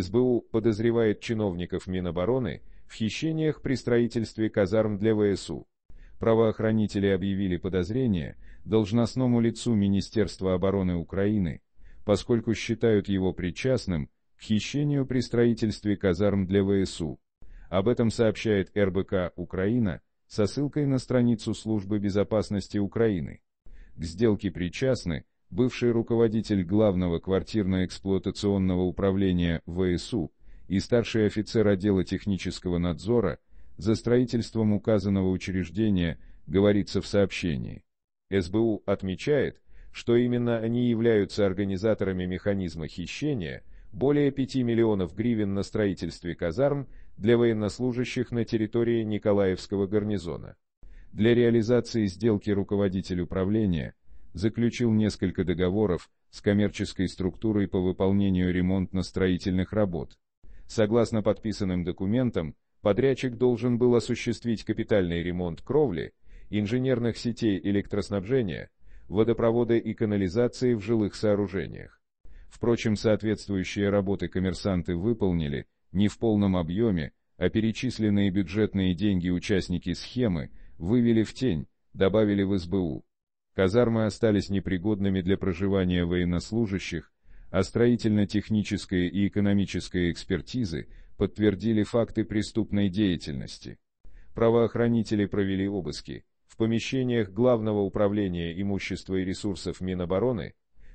СБУ подозревает чиновников Минобороны в хищениях при строительстве казарм для ВСУ. Правоохранители объявили подозрение должностному лицу Министерства обороны Украины, поскольку считают его причастным к хищению при строительстве казарм для ВСУ. Об этом сообщает РБК «Украина» со ссылкой на страницу Службы безопасности Украины. К сделке причастны бывший руководитель главного квартирно-эксплуатационного управления ВСУ и старший офицер отдела технического надзора за строительством указанного учреждения, говорится в сообщении. СБУ отмечает, что именно они являются организаторами механизма хищения более 5 миллионов гривен на строительстве казарм для военнослужащих на территории Николаевского гарнизона. Для реализации сделки руководитель управления заключил несколько договоров с коммерческой структурой по выполнению ремонтно-строительных работ. Согласно подписанным документам, подрядчик должен был осуществить капитальный ремонт кровли, инженерных сетей электроснабжения, водопровода и канализации в жилых сооружениях. Впрочем, соответствующие работы коммерсанты выполнили не в полном объеме, а перечисленные бюджетные деньги участники схемы вывели в тень, добавили в СБУ. Казармы остались непригодными для проживания военнослужащих, а строительно-техническая и экономическая экспертизы подтвердили факты преступной деятельности. Правоохранители провели обыски в помещениях Главного управления имущества и ресурсов Минобороны,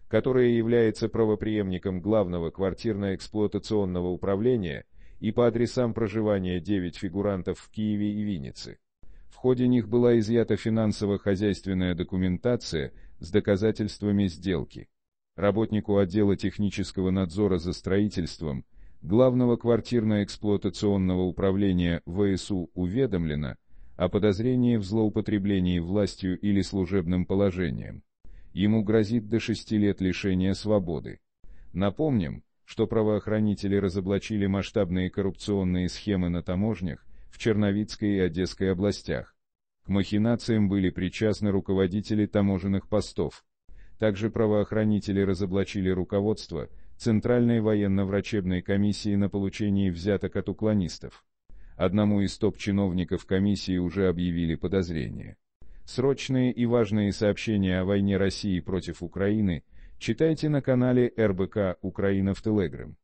которое является правопреемником Главного квартирно-эксплуатационного управления и по адресам проживания 9 фигурантов в Киеве и Виннице. В ходе них была изъята финансово-хозяйственная документация с доказательствами сделки. Работнику отдела технического надзора за строительством Главного квартирно-эксплуатационного управления ВСУ уведомлено о подозрении в злоупотреблении властью или служебным положением. Ему грозит до шести лет лишения свободы. Напомним, что правоохранители разоблачили масштабные коррупционные схемы на таможнях Черновицкой и Одесской областях. К махинациям были причастны руководители таможенных постов. Также правоохранители разоблачили руководство Центральной военно-врачебной комиссии на получении взяток от уклонистов. Одному из топ-чиновников комиссии уже объявили подозрение. Срочные и важные сообщения о войне России против Украины читайте на канале РБК «Украина в Телеграм».